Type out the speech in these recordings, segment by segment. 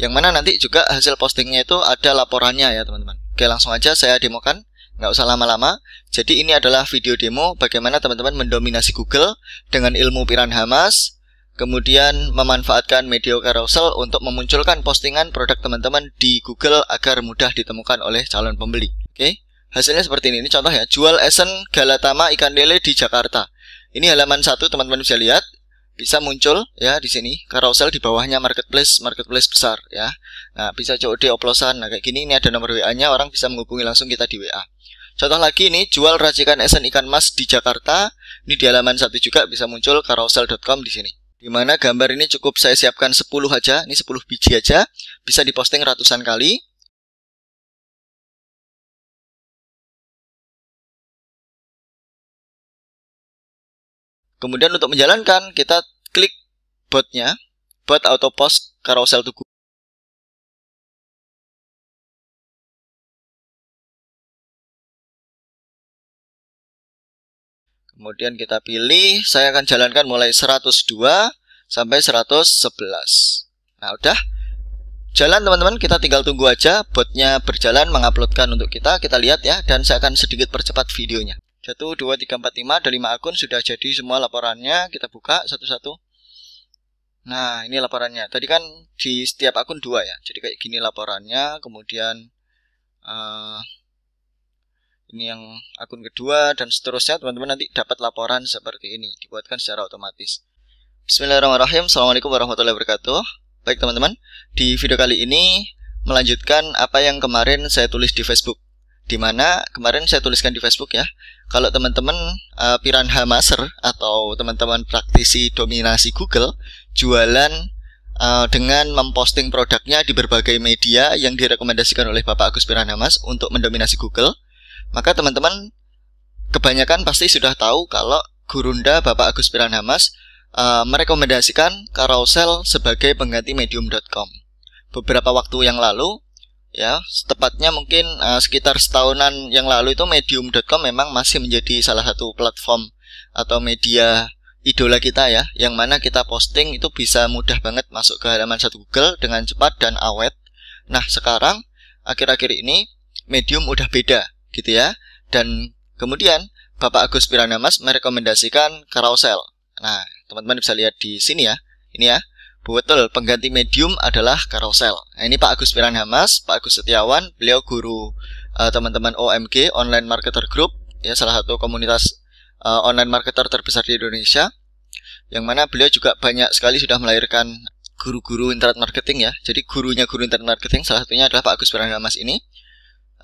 Yang mana nanti juga hasil postingnya itu ada laporannya ya teman-teman. Oke langsung aja saya demokan, nggak usah lama-lama. Jadi ini adalah video demo bagaimana teman-teman mendominasi Google dengan ilmu Piranha Mas, kemudian memanfaatkan media carousel untuk memunculkan postingan produk teman-teman di Google agar mudah ditemukan oleh calon pembeli. Oke, hasilnya seperti ini. Ini contoh ya, jual esen galatama ikan lele di Jakarta. Ini halaman satu teman-teman bisa lihat bisa muncul ya di sini. Carousel di bawahnya marketplace marketplace besar ya. Nah bisa COD oplosan. Nah kayak gini ini ada nomor WA nya orang bisa menghubungi langsung kita di WA contoh lagi ini jual racikan esen ikan mas di Jakarta. Ini di halaman satu juga bisa muncul carousel.com di sini. Di mana gambar ini cukup saya siapkan 10 aja ini 10 biji aja. Bisa diposting ratusan kali. Kemudian untuk menjalankan kita klik botnya, bot auto post carousel to Google. Kemudian kita pilih, saya akan jalankan mulai 102 sampai 111. Nah, udah. Jalan teman-teman, kita tinggal tunggu aja botnya berjalan menguploadkan untuk kita. Kita lihat ya, dan saya akan sedikit percepat videonya. 1, 2, 3, 4, 5 Ada 5 akun sudah jadi semua laporannya. Kita buka satu-satu. Nah ini laporannya. Tadi kan di setiap akun dua ya. Jadi kayak gini laporannya. Kemudian uh, Ini yang akun kedua Dan seterusnya. Teman-teman nanti dapat laporan seperti ini. Dibuatkan secara otomatis. Bismillahirrahmanirrahim. Assalamualaikum warahmatullahi wabarakatuh. Baik teman-teman. Di video kali ini Melanjutkan apa yang kemarin saya tulis di Facebook. Di mana kemarin saya tuliskan di Facebook ya kalau teman-teman uh, Piranha Master atau teman-teman praktisi dominasi Google jualan uh, dengan memposting produknya di berbagai media yang direkomendasikan oleh Bapak Agus Piranha Mas untuk mendominasi Google, maka teman-teman kebanyakan pasti sudah tahu kalau Gurunda Bapak Agus Piranha Mas uh, merekomendasikan carousel sebagai pengganti medium.com. Beberapa waktu yang lalu ya tepatnya mungkin uh, sekitar setahunan yang lalu itu medium.com memang masih menjadi salah satu platform atau media idola kita ya yang mana kita posting itu bisa mudah banget masuk ke halaman satu Google dengan cepat dan awet. Nah sekarang akhir-akhir ini medium udah beda gitu ya. Dan kemudian Bapak Agus Piranamas merekomendasikan carousel. Nah teman-teman bisa lihat di sini ya ini ya Betul, pengganti medium adalah carousel. Nah, ini Pak Agus Piranhamas, Pak Agus Setiawan, beliau guru uh, teman-teman OMG Online Marketer Group, ya salah satu komunitas uh, online marketer terbesar di Indonesia. Yang mana beliau juga banyak sekali sudah melahirkan guru-guru internet marketing ya. Jadi gurunya guru internet marketing salah satunya adalah Pak Agus Piranhamas ini.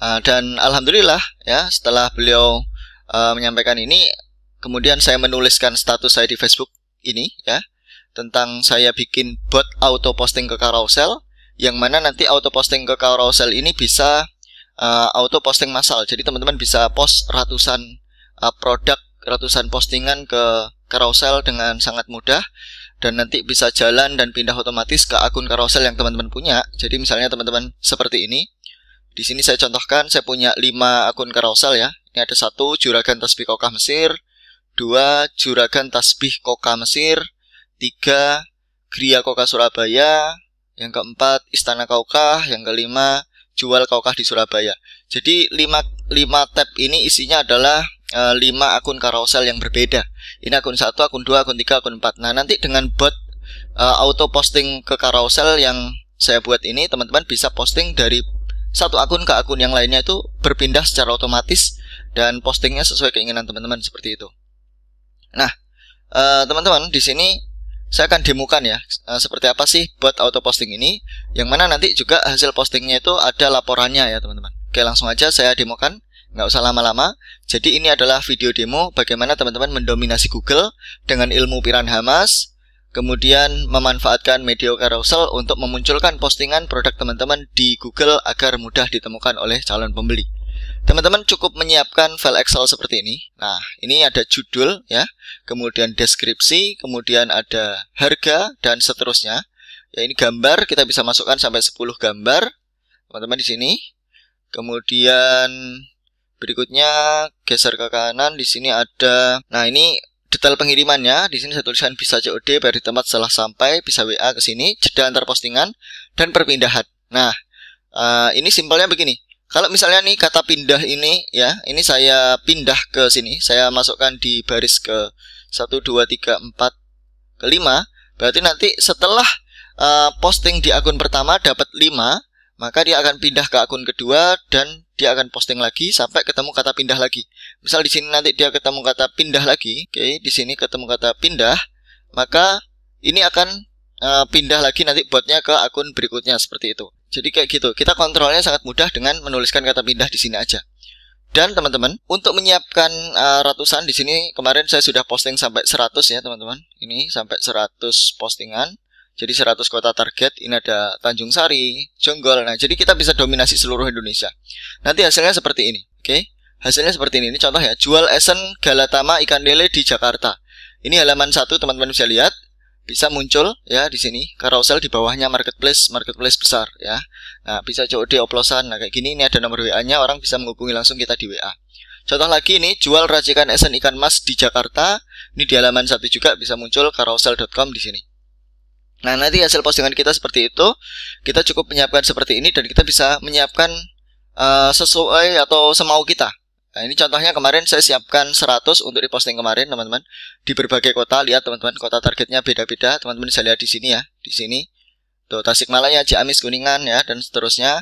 Uh, dan alhamdulillah ya setelah beliau uh, menyampaikan ini, kemudian saya menuliskan status saya di Facebook ini ya tentang saya bikin bot auto posting ke carousel yang mana nanti auto posting ke carousel ini bisa uh, auto posting massal. Jadi teman-teman bisa post ratusan uh, produk, ratusan postingan ke carousel dengan sangat mudah dan nanti bisa jalan dan pindah otomatis ke akun carousel yang teman-teman punya. Jadi misalnya teman-teman seperti ini. Di sini saya contohkan saya punya 5 akun carousel ya. Ini ada satu juragan tasbih kokah Mesir, dua juragan tasbih kokah Mesir, tiga Gria Koka Surabaya, yang keempat Istana Kaukah, yang kelima Jual Kaukah di Surabaya. Jadi lima, lima tab ini isinya adalah e, lima akun carousel yang berbeda. Ini akun satu, akun dua, akun tiga, akun empat. Nah nanti dengan bot e, auto posting ke carousel yang saya buat ini, teman-teman bisa posting dari satu akun ke akun yang lainnya itu berpindah secara otomatis dan postingnya sesuai keinginan teman-teman seperti itu. Nah, eh, teman-teman di sini saya akan demokan ya uh, seperti apa sih buat auto posting ini. Yang mana nanti juga hasil postingnya itu ada laporannya ya teman-teman. Oke langsung aja saya demokan nggak usah lama-lama. Jadi ini adalah video demo bagaimana teman-teman mendominasi Google dengan ilmu Piranha Mas kemudian memanfaatkan media carousel untuk memunculkan postingan produk teman-teman di Google agar mudah ditemukan oleh calon pembeli Teman-teman cukup menyiapkan file Excel seperti ini. Nah, ini ada judul ya, kemudian deskripsi, kemudian ada harga dan seterusnya. Ya, ini gambar kita bisa masukkan sampai 10 gambar. Teman-teman di sini. Kemudian berikutnya geser ke kanan di sini ada nah ini detail pengirimannya di sini saya tuliskan bisa COD di tempat setelah sampai bisa WA ke sini jeda antar postingan dan perpindahan. Nah, uh, ini simpelnya begini. Kalau misalnya nih kata pindah ini ya, ini saya pindah ke sini, saya masukkan di baris ke 1 2 3 4 ke 5, berarti nanti setelah uh, posting di akun pertama dapat 5, maka dia akan pindah ke akun kedua dan dia akan posting lagi sampai ketemu kata pindah lagi. Misal di sini nanti dia ketemu kata pindah lagi, oke, okay, di sini ketemu kata pindah, maka ini akan uh, pindah lagi nanti botnya ke akun berikutnya seperti itu. Jadi kayak gitu. Kita kontrolnya sangat mudah dengan menuliskan kata pindah di sini aja. Dan teman-teman, untuk menyiapkan uh, ratusan di sini kemarin saya sudah posting sampai 100 ya, teman-teman. Ini sampai 100 postingan. Jadi 100 kota target, ini ada Tanjung Sari, Jonggol. Nah, jadi kita bisa dominasi seluruh Indonesia. Nanti hasilnya seperti ini, oke? Okay? Hasilnya seperti ini. Ini contoh ya, jual esen Galatama ikan lele di Jakarta. Ini halaman satu teman-teman bisa lihat bisa muncul ya di sini. Carousel di bawahnya marketplace marketplace besar ya. Nah bisa COD oplosan. Nah kayak gini ini ada nomor WA nya orang bisa menghubungi langsung kita di WA contoh lagi ini jual racikan esen ikan mas di Jakarta. Ini di halaman satu juga bisa muncul carousel.com di sini. Nah nanti hasil postingan kita seperti itu. Kita cukup menyiapkan seperti ini dan kita bisa menyiapkan uh, sesuai atau semau kita Nah ini contohnya kemarin saya siapkan 100 untuk diposting kemarin teman-teman. Di berbagai kota, lihat teman-teman Kota targetnya beda-beda, teman-teman bisa lihat di sini ya Di sini. Tuh Tasikmalaya, Ciamis, Kuningan ya Dan seterusnya.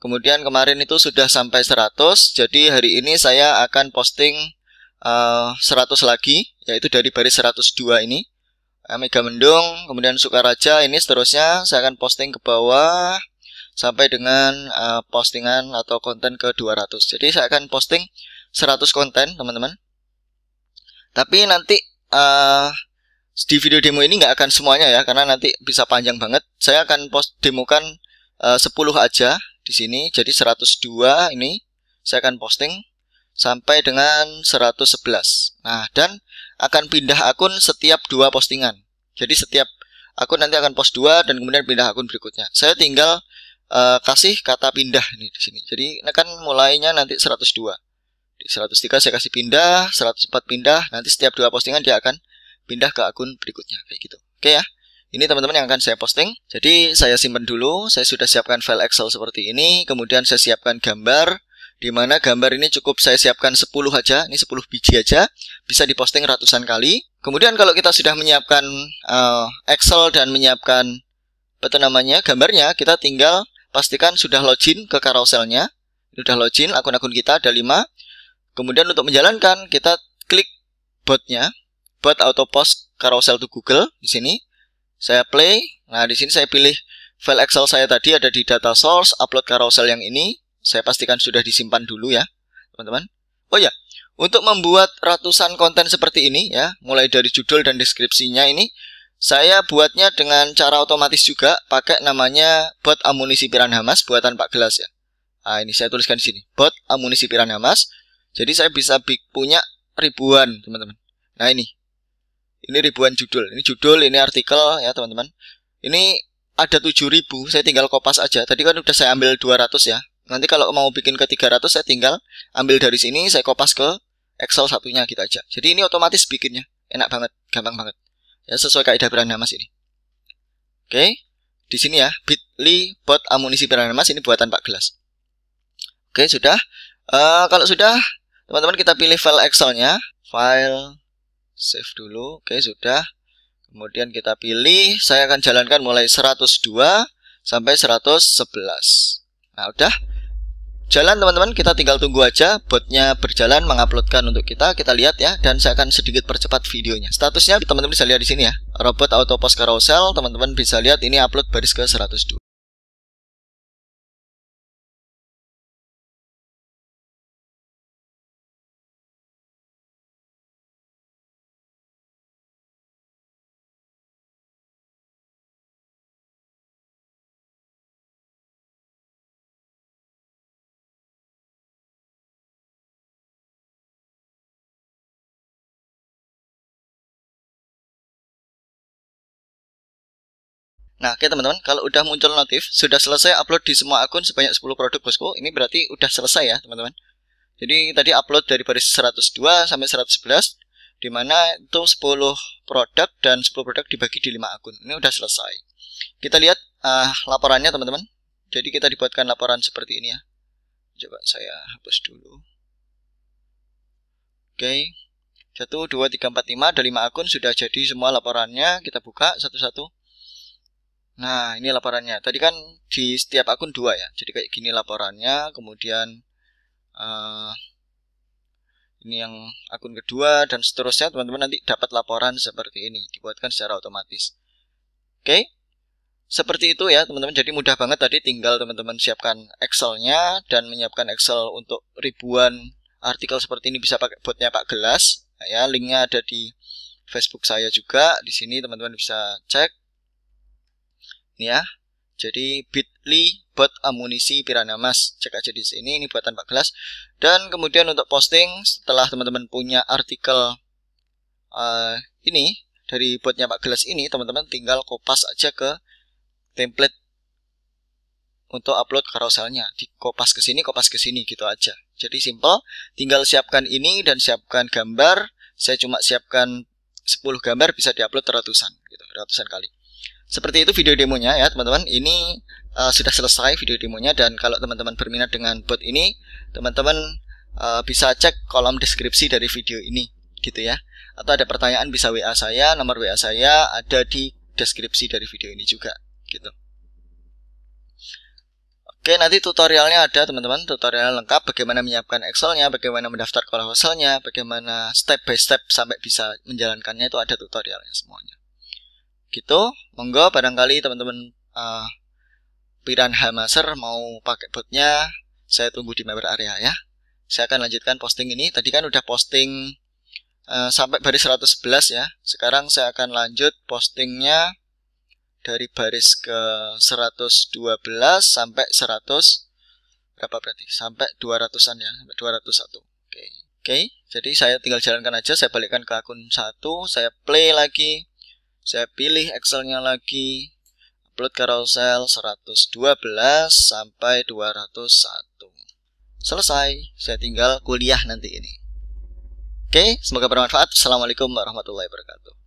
Kemudian kemarin itu sudah sampai 100 Jadi hari ini saya akan posting uh, eh, 100 lagi Yaitu dari baris 102 ini. Mega Mendung, kemudian Sukaraja Ini seterusnya. Saya akan posting ke bawah sampai dengan uh, postingan atau konten ke 200. Jadi saya akan posting 100 konten, teman-teman. Tapi nanti uh, di video demo ini nggak akan semuanya ya, karena nanti bisa panjang banget. Saya akan post demokan uh, 10 aja di sini. Jadi 102 ini saya akan posting sampai dengan 111. Nah, dan akan pindah akun setiap dua postingan. Jadi setiap akun nanti akan post dua dan kemudian pindah akun berikutnya. Saya tinggal uh, kasih kata pindah nih di sini. Jadi ini kan mulainya nanti 102. Di 103 saya kasih pindah, 104 pindah, nanti setiap dua postingan dia akan pindah ke akun berikutnya kayak gitu. Oke ya. Ini teman-teman yang akan saya posting. Jadi saya simpan dulu, saya sudah siapkan file Excel seperti ini, kemudian saya siapkan gambar di mana gambar ini cukup saya siapkan 10 aja, ini 10 biji aja, bisa diposting ratusan kali. Kemudian kalau kita sudah menyiapkan uh, Excel dan menyiapkan apa namanya gambarnya, kita tinggal pastikan sudah login ke carouselnya. Sudah login akun-akun kita ada 5. Kemudian untuk menjalankan kita klik botnya, bot auto post carousel to Google di sini. Saya play. Nah, di sini saya pilih file Excel saya tadi ada di data source, upload carousel yang ini. Saya pastikan sudah disimpan dulu ya, teman-teman. Oh ya, untuk membuat ratusan konten seperti ini ya, mulai dari judul dan deskripsinya ini saya buatnya dengan cara otomatis juga pakai namanya bot amunisi Piranhamas buatan Pak Gelas ya. Nah, ini saya tuliskan di sini. Bot amunisi Piranhamas. Jadi saya bisa punya ribuan, teman-teman. Nah, ini. Ini ribuan judul. Ini judul, ini artikel ya, teman-teman. Ini ada 7000, saya tinggal kopas aja. Tadi kan udah saya ambil 200 ya. Nanti kalau mau bikin ke 300 saya tinggal ambil dari sini, saya kopas ke Excel satunya gitu aja. Jadi ini otomatis bikinnya. Enak banget, gampang banget ya sesuai kaidah Mas ini. Oke, di sini ya bit.ly bot amunisi Mas ini buatan Pak Gelas. Oke sudah. Uh, kalau sudah, teman-teman kita pilih file Excelnya, file save dulu. Oke sudah. Kemudian kita pilih, saya akan jalankan mulai 102 sampai 111. Nah udah. Jalan teman-teman, kita tinggal tunggu aja botnya berjalan menguploadkan untuk kita. Kita lihat ya, dan saya akan sedikit percepat videonya. Statusnya teman-teman bisa lihat di sini ya. Robot auto post carousel, teman-teman bisa lihat ini upload baris ke 102. Nah, oke teman-teman, kalau udah muncul notif, sudah selesai upload di semua akun sebanyak 10 produk bosku. Ini berarti udah selesai ya, teman-teman. Jadi tadi upload dari baris 102 sampai 111 di mana itu 10 produk dan 10 produk dibagi di 5 akun. Ini udah selesai. Kita lihat uh, laporannya teman-teman. Jadi kita dibuatkan laporan seperti ini ya. Coba saya hapus dulu. Oke. Okay. 1, 2, 3, 4, 5 Ada 5 akun sudah jadi semua laporannya Kita buka satu-satu Nah ini laporannya. Tadi kan di setiap akun dua ya. Jadi kayak gini laporannya Kemudian uh, Ini yang akun kedua Dan seterusnya teman-teman nanti dapat laporan seperti ini Dibuatkan secara otomatis. Oke? Okay? Seperti itu ya teman-teman. Jadi mudah banget tadi tinggal teman-teman siapkan Excel-nya Dan menyiapkan Excel untuk ribuan artikel seperti ini bisa pakai botnya Pak Gelas. Ya linknya ada di Facebook saya juga. Di sini teman-teman bisa cek ya. Jadi bit.ly bot amunisi pirana mas. Cek aja di sini ini buatan Pak Gelas. Dan kemudian untuk posting setelah teman-teman punya artikel uh, ini dari botnya Pak Gelas ini teman-teman tinggal kopas aja ke template untuk upload carouselnya di kopas ke sini kopas ke sini gitu aja. Jadi simple. Tinggal siapkan ini dan siapkan gambar. Saya cuma siapkan 10 gambar bisa diupload ratusan gitu ratusan kali seperti itu video demonya ya teman-teman. Ini uh, sudah selesai video demonya dan kalau teman-teman berminat dengan bot ini teman-teman uh, bisa cek kolom deskripsi dari video ini gitu ya. Atau ada pertanyaan bisa WA saya nomor WA saya ada di deskripsi dari video ini juga gitu. Oke, nanti tutorialnya ada teman-teman, tutorial lengkap bagaimana menyiapkan Excelnya, bagaimana mendaftar Excelnya, bagaimana step by step sampai bisa menjalankannya itu ada tutorialnya semuanya. Gitu, monggo barangkali teman-teman uh, Piranha Master mau pakai botnya, saya tunggu di member area ya. Saya akan lanjutkan posting ini. Tadi kan udah posting uh, sampai baris 111 ya. Sekarang saya akan lanjut postingnya dari baris ke 112 sampai 100 berapa berarti? Sampai 200-an ya, sampai 201. Oke. Okay. Okay, jadi saya tinggal jalankan aja, saya balikkan ke akun 1, saya play lagi. Saya pilih Excelnya lagi. Upload carousel 112 sampai 201. Selesai, saya tinggal kuliah nanti ini. Oke, semoga bermanfaat. Assalamualaikum warahmatullahi wabarakatuh.